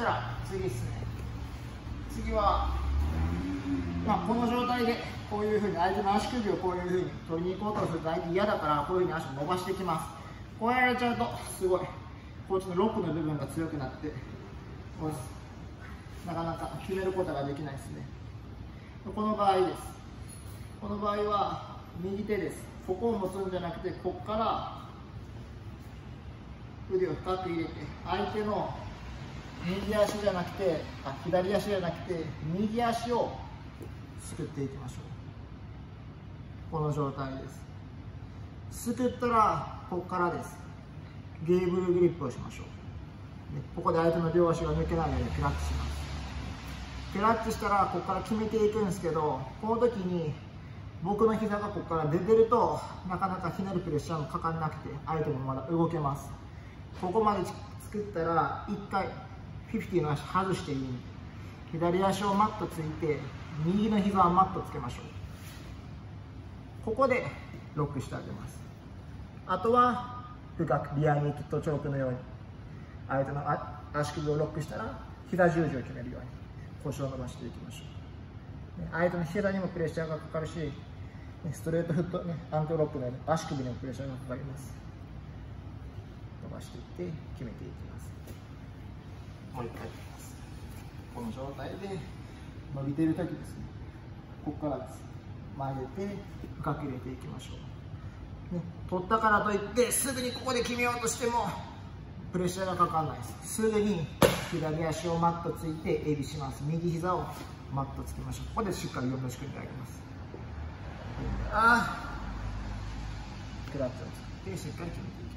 したら次ですね。次は、まあ、この状態でこういうふうに相手の足首をこういうふうに取りに行こうとすると相手嫌だからこういうふうに足を伸ばしてきます。こうやられちゃうとすごいこっちのロックの部分が強くなってなかなか決めることができないですね。この場合です。この場合は右手です。ここを持つんじゃなくてここから腕を深く入れて相手の右足じゃなくてあ左足じゃなくて右足をすくっていきましょう。この状態です。すくったらここからです。ゲーブルグリップをしましょう。ここで相手の両足が抜けないようにクラッチします。クラッチしたらここから決めていくんですけどこの時に僕の膝がここから出てるとなかなかひねるプレッシャーもかかんなくて相手もまだ動けます。ここまで作ったら1回50の足外していい左足をマットついて右の膝はマットつけましょう。ここでロックしてあげます。あとは深くリアニーキットチョークのように相手の足首をロックしたら膝十字を決めるように腰を伸ばしていきましょう。相手の膝にもプレッシャーがかかるしストレートフット、ね、アンクロックのように足首にもプレッシャーがかかります。伸ばしていって決めていきます。もう一回いきます。この状態で伸びている時ですね。ここからです。曲げて深く入れていきましょう、ね、取ったからといってすぐにここで決めようとしてもプレッシャーがかかんないですすぐに左足をマットついてエビします。右膝をマットつけましょう。ここでしっかり4拍子組んであげます。ああクラッチをつけてしっかり決めて